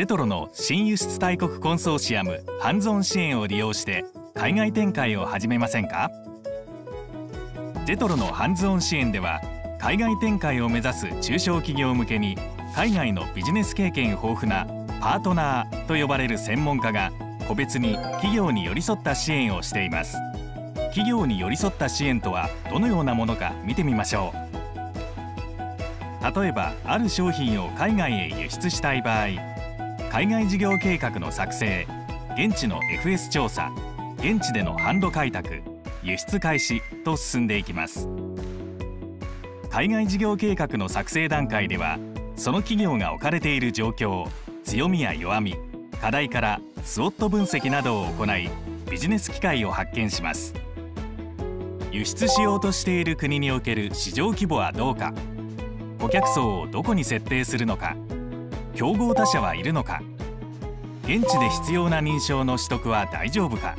ジェトロの新輸出大国コンソーシアムハンズオン支援を利用して海外展開を始めませんか？ジェトロのハンズオン支援では海外展開を目指す中小企業向けに海外のビジネス経験豊富なパートナーと呼ばれる専門家が個別に企業に寄り添った支援をしています。企業に寄り添った支援とはどのようなものか見てみましょう。例えばある商品を海外へ輸出したい場合海外事業計画の作成現地の FS 調査現地での販路開拓輸出開始と進んでいきます。海外事業計画の作成段階ではその企業が置かれている状況強みや弱み課題からスウォット分析などを行いビジネス機会を発見します。輸出しようとしている国における市場規模はどうか顧客層をどこに設定するのか競合他社はいるのか？現地で必要な認証の取得は大丈夫か？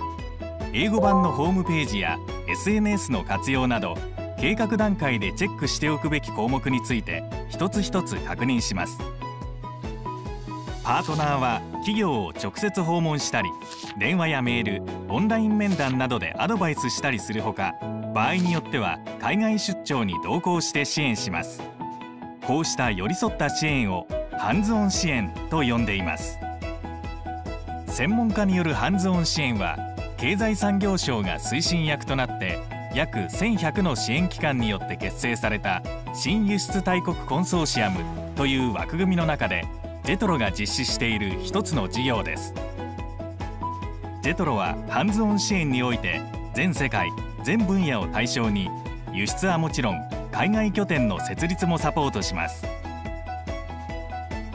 英語版のホームページや SNS の活用など計画段階でチェックしておくべき項目について一つ一つ確認します。パートナーは企業を直接訪問したり電話やメールオンライン面談などでアドバイスしたりするほか場合によっては海外出張に同行して支援します。こうした寄り添った支援をハンズオン支援と呼んでいます。専門家によるハンズオン支援は経済産業省が推進役となって約1100の支援機関によって結成された新輸出大国コンソーシアムという枠組みの中でジェトロが実施している一つの事業です。ジェトロはハンズオン支援において全世界全分野を対象に輸出はもちろん海外拠点の設立もサポートします。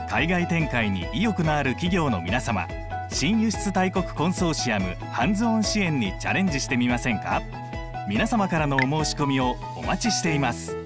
海外展開に意欲のある企業の皆様新輸出大国コンソーシアムハンズオン支援にチャレンジしてみませんか？皆様からのお申し込みをお待ちしています。